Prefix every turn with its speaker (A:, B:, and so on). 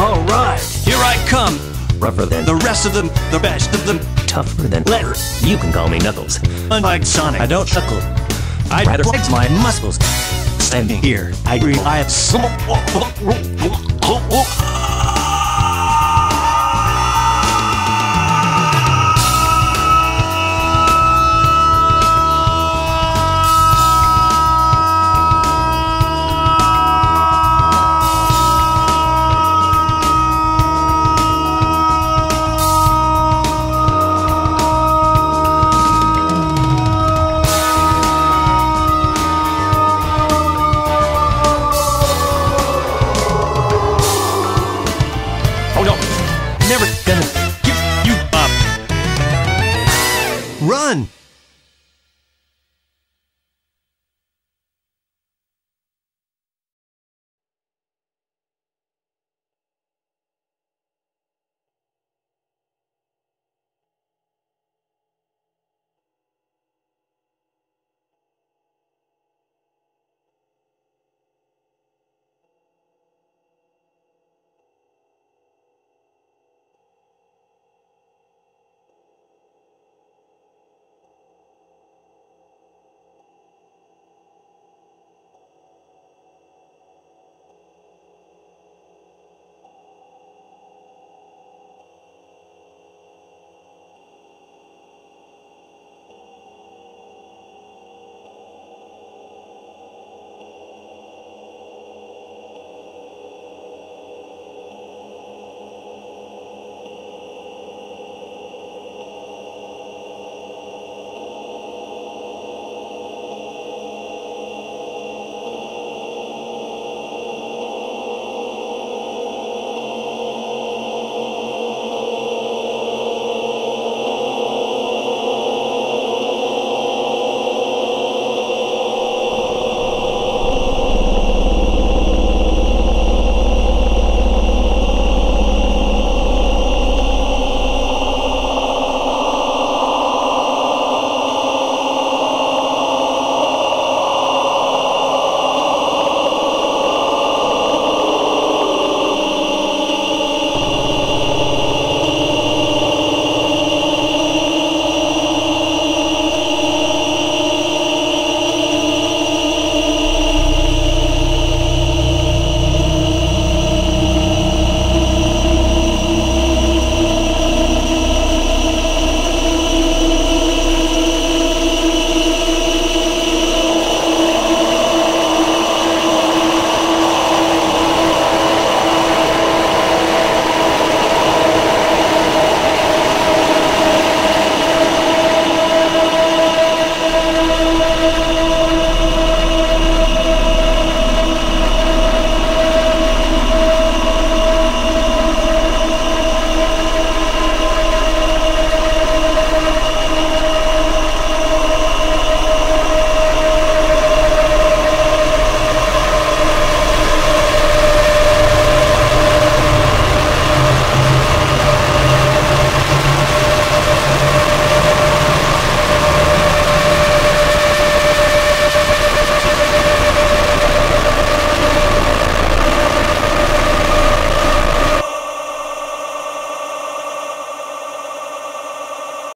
A: Alright, here I come. Rougher than
B: the rest of them, the best of them.
A: Tougher than letters. You can call me Knuckles.
B: Unlike Sonic,
A: I don't chuckle.
B: I
A: rather
B: flex
A: my muscles.
B: Standing here, I rely on some. Run!